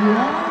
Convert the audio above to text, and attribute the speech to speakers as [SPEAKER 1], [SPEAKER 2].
[SPEAKER 1] Yeah.